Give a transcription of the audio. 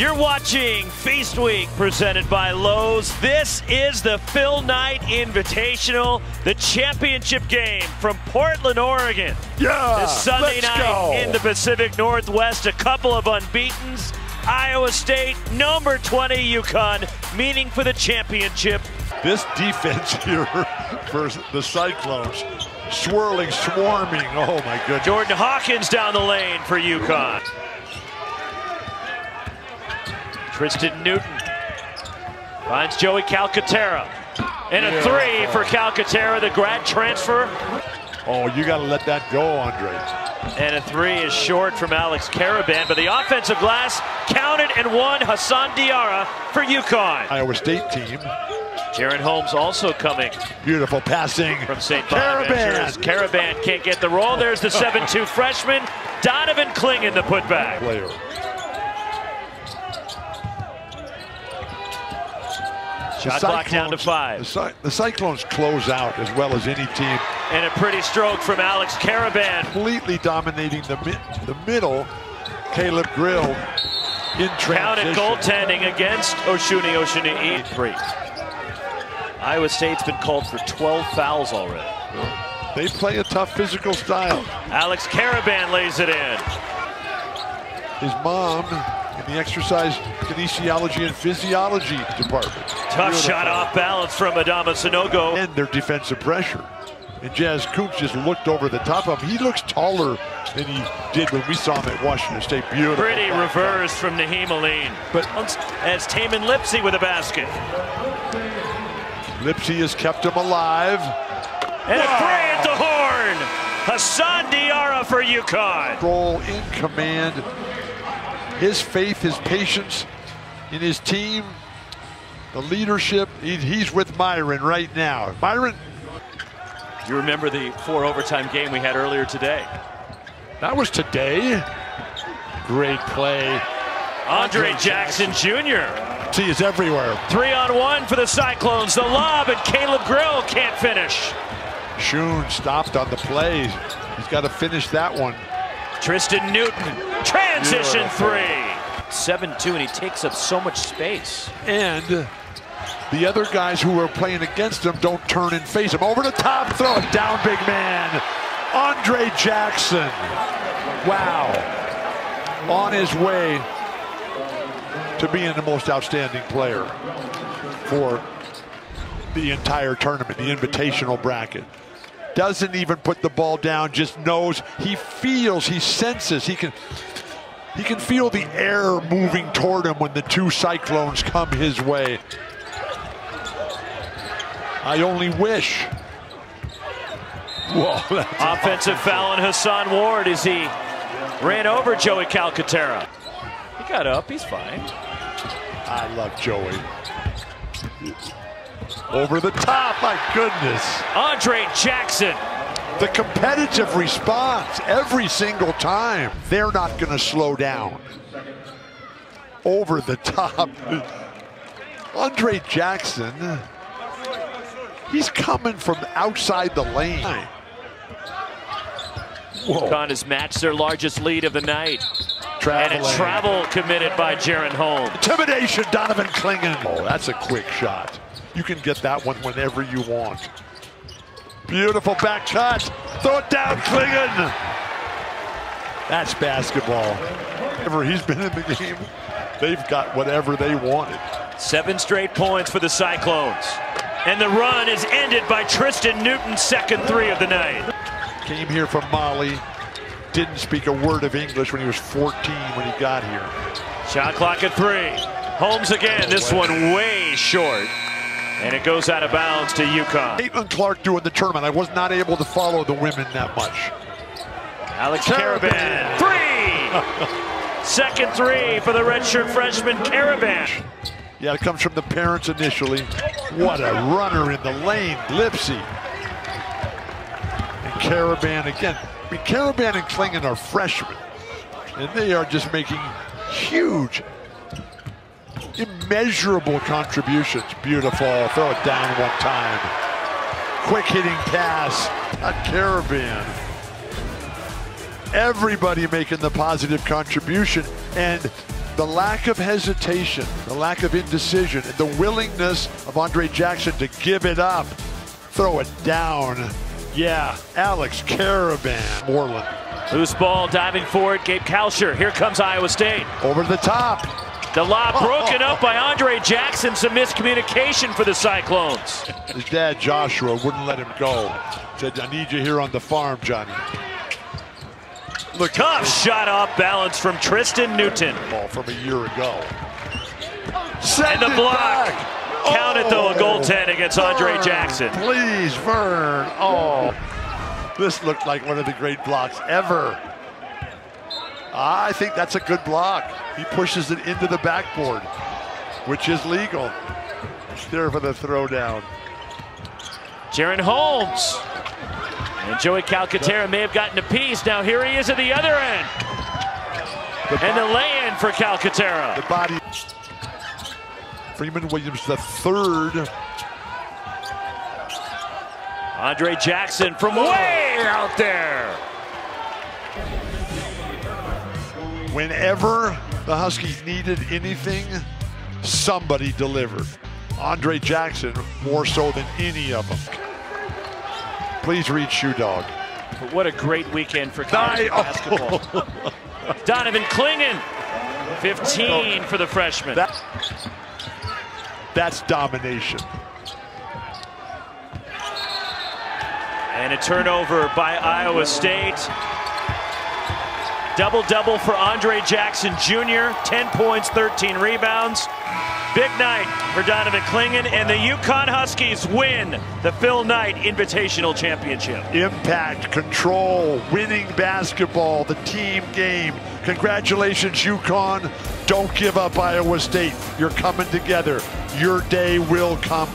You're watching Feast Week presented by Lowe's. This is the Phil Knight Invitational, the championship game from Portland, Oregon. Yeah, This Sunday night go. in the Pacific Northwest, a couple of unbeatens. Iowa State, number 20 UConn, meeting for the championship. This defense here for the Cyclones, swirling, swarming. Oh my goodness. Jordan Hawkins down the lane for UConn. Tristen Newton finds Joey Calcaterra. And a three for Calcaterra, the grad transfer. Oh, you got to let that go, Andre. And a three is short from Alex Karaban, but the offensive glass counted and won Hassan Diarra for UConn. Iowa State team. Jaren Holmes also coming Beautiful passing from St. Karaban. Bonaventure's. Karaban can't get the roll. There's the 7-2 freshman, Donovan Kling in the putback. player. Shot clock down to five. The, the Cyclones close out as well as any team, And a pretty stroke from Alex Karaban. completely dominating the the middle. Caleb Grill in transition. Counted goaltending against Osun Osunniyi. Eight. Three. Iowa State's been called for 12 fouls already. They play a tough physical style. Alex Karaban lays it in. His mom in the exercise kinesiology and physiology department. Tough Beautiful. shot off balance from Adama Sanogo. And their defensive pressure. Aljaz Kunc just looked over the top of him. He looks taller than he did when we saw him at Washington State. Beautiful. Pretty reverse from Nahiem Alleyne. But As Tamin Lipsey with a basket. Lipsey has kept him alive. And a three at the horn. Hassan Diarra for UConn. Control in command. His faith, his patience in his team, the leadership. He- he's with Myron right now. Myron, You remember the four overtime game we had earlier today? that was today. Great play. Andre Jackson Jr. See, is everywhere. Three on one for the Cyclones. The lob, and Caleb Grill can't finish. Shun stopped on the play. He's got to finish that one. Tristen Newton, transition Beautiful. three. 7-2, and he takes up so much space. And the other guys who are playing against him don't turn and face him. Over the top, throw it down, big man. Andre Jackson. Wow. On his way to being the most outstanding player for the entire tournament, the invitational bracket. Doesn't even put the ball down, just knows, he feels, he senses, he can he can feel the air moving toward him when the two cyclones come his way. I only wish. Whoa, that's Offensive foul on Hason Ward as he ran over Joey Calcaterra. He got up, he's fine. I love Joey. Over the top, my goodness. Andre Jackson. The competitive response every single time. They're not going to slow down. Over the top. Andre Jackson, he's coming from outside the lane. Whoa. UConn has matched their largest lead of the night. And a travel committed by Jaren Holmes. Intimidation, Donovan Clingan. Oh, that's a quick shot. You can get that one whenever you want. Beautiful back cut. Throw it down, Clingan. That's basketball. Ever he's been in the game, they've got whatever they wanted. Seven straight points for the Cyclones. And the run is ended by Tristen Newton's second three of the night. Came here from Mali. Didn't speak a word of English when he was 14 when he got here. Shot clock at three. Holmes again, this one way short. And it goes out of bounds to UConn. Caitlin Clark doing the tournament. I was not able to follow the women that much. Alex Karaban. Three! Second three for the redshirt freshman Karaban. Yeah, it comes from the parents initially. What a runner in the lane, Lipsey. And Karaban again. I mean, Karaban and Clingan are freshmen, and they are just making huge, immeasurable contributions. Beautiful. Throw it down one time. Quick hitting pass. A Karaban. Everybody making the positive contribution, and the lack of hesitation, the lack of indecision, and the willingness of Andre Jackson to give it up, throw it down. Yeah, Alex Karaban, Moreland. Loose ball diving forward, Gabe Kalscheur. Here comes Iowa State. Over the top. The lob broken up by Andre Jackson. Some miscommunication for the Cyclones. His dad, Joshua, wouldn't let him go. Said, I need you here on the farm, Johnny. Look, tough shot off balance from Tristen Newton. Ball from a year ago. Send and the block. Back. Count it though, a goaltend oh. against Vern, Andre Jackson. Please, Vern. Oh, this looked like one of the great blocks ever. I think that's a good block. He pushes it into the backboard, which is legal. There for the throwdown. Jaren Holmes. And Joey Calcaterra may have gotten a piece. Now here he is at the other end. The and the lay-in for Calcaterra. The body. Freeman Williams the third. Andre Jackson from way out there. Whenever the Huskies needed anything, somebody delivered. Andre Jackson more so than any of them. Please read Shoe Dog. But what a great weekend for college oh. basketball. Donovan Clingan, 15 for the freshman. That that's domination. And a turnover by Iowa State. Double-double for Andre Jackson Jr., 10 points, 13 rebounds. Big night for Donovan Clingan, and the UConn Huskies win the Phil Knight Invitational Championship. Impact, control, winning basketball, the team game. Congratulations, UConn. Don't give up Iowa State. You're coming together. Your day will come.